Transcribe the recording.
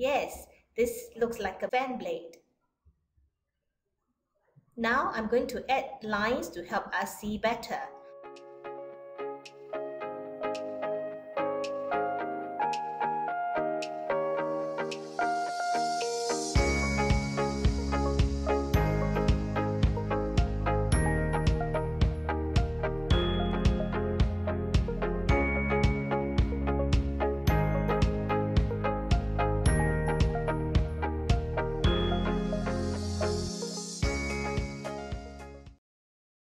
Yes, this looks like a fan blade. Now I'm going to add lines to help us see better.